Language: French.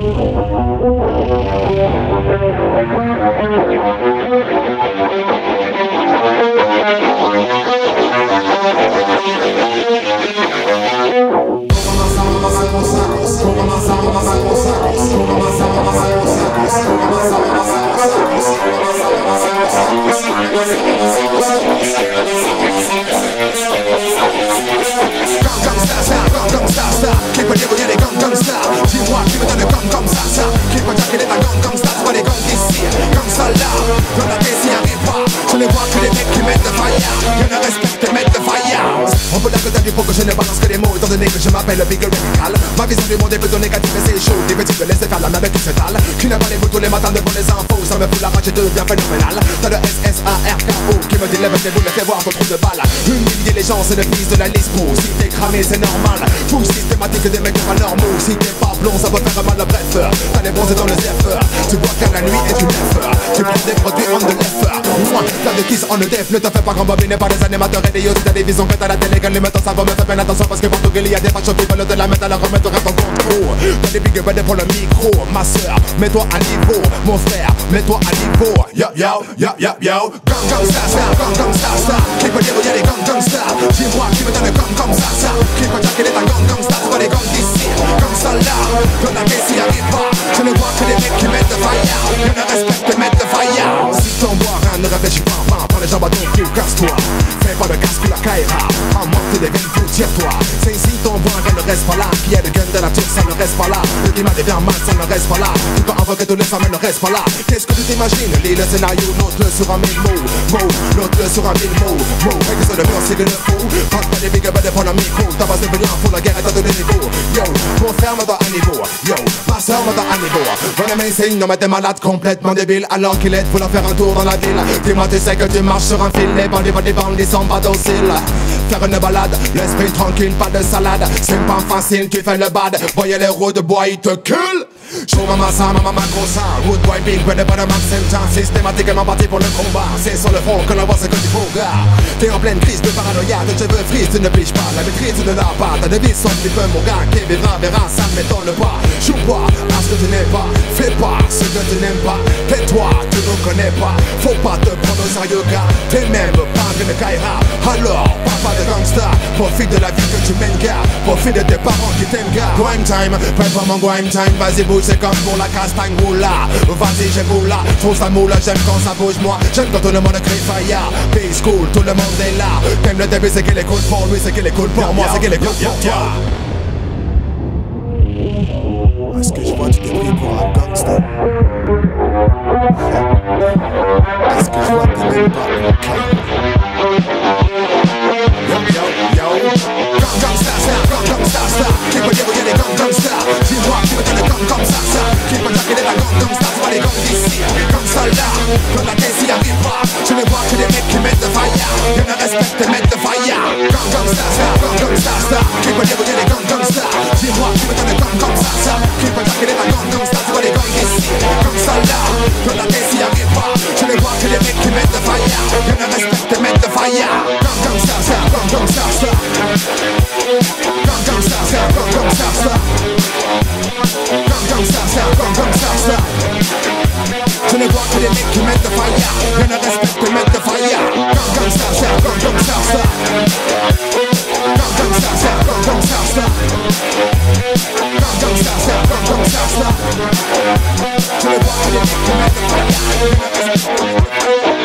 Gang come style style, gang come style style, keep a devil get it come gang style. Le big radical Ma vision du monde est plutôt négative et c'est chaud. Difficile de laisser faire la qui s'étale Les tous les matins de les infos. Ça me fout la rage et devient phénoménal. T'as le S-S-A-R-K-O Qui me dit lève tes boules, fais voir ton trou de balle. Humilier les gens c'est le fils de la lispo Si t'es cramé c'est normal. Tout systématique des mecs pas normaux Si t'es pas blond ça va faire mal bref. T'as les bronzés dans le zephyr. Tu bois qu'à la nuit et tu lèves. Tu prends des produits on the Moi, t'as de kiss on the def Ne te fais pas rembobiner par des animateurs et des yeux T'as des visions que t'as la télé Quand les metteurs ça va me faire peine. Attention Parce que partout qu'il y a des fachos qui veulent te la mettre à la remettre en contrôle. T'as des big pour le micro. Ma soeur, mets-toi à niveau Mon frère, mets-toi à niveau. Yo yo, yo yo yo. Gang gang star star, gang gang star star Qui peut dire où y'a les gang gang stars Dis-moi qui me donne comme tire-toi C'est ici ton bois, rien ne reste pas là. Qui est le gun de la tour, ça ne reste pas là. Le climat devient mal, ça ne reste pas là. Tu peux invoquer tous les femmes, ne reste pas là. Qu'est-ce que tu t'imagines? Lis le scénario, note-le sur un mille mots. Mots, note-le sur un mille mots. Mots, mais que c'est le mur, c'est que le faux Passe pas des big up, devant le micro. Ta base de venir pour la guerre est à donner niveau. Yo, mon frère me un niveau. Yo, ma soeur me un niveau. Venez mes signes, non mais t'es malade complètement débile. Alors qu'il est, la faire un tour dans la ville. Dis-moi tu sais que tu marches sur un fil. Les bandits des bandits sont pas dociles Faire une balade, l'esprit tranquille, pas de salade. C'est pas facile, tu fais le bad. Voyez les roues de bois, ils te culent. Show mama sa, mama ma gros Wood boy big, bottom of temps Systématiquement parti pour le combat. C'est sur le front que l'on voit ce que tu faut gars. T'es en pleine crise de paranoïa Tes cheveux frise, tu ne piges pas La maîtrise tu ne l'as pas Ta devise son petit peu mon gars Qui verra, verra, ça ne m'étonne pas. Joue pas à ce que tu n'aimes pas. Fais pas ce que tu n'aimes pas. Tais-toi, tu ne connais pas. Faut pas te prendre au sérieux gars. T'es même pas Alors, papa de gangsta Profite de la vie que tu mènes gars. Profite de tes parents qui t'aiment gars. Grime time, prépare mon grime time Vas-y bouge, c'est comme pour la castagne roula Vas-y j'ai moula, trouve ça moula J'aime quand ça bouge moi, j'aime quand tout le monde crie fire Peace cool, tout le monde est là. T'aimes le début, c'est qu'il est cool pour lui C'est qu'il est cool pour moi, c'est qu'il est cool pour toi. Est-ce que je vois tu t'es pris pour un gangster Yo yo yo Gang gang star star, gang gang star star Qui peut dire où y'a les gang gang star star Je ne vois que des mecs qui mettent de fire Je ne respecte que mettre de fire Gang gang star star, gang gang star star Gang gang star star, gang gang star star Gang gang star star, gang gang star star Je ne vois que des mecs qui mettent de fire Je ne respecte que mettre de fire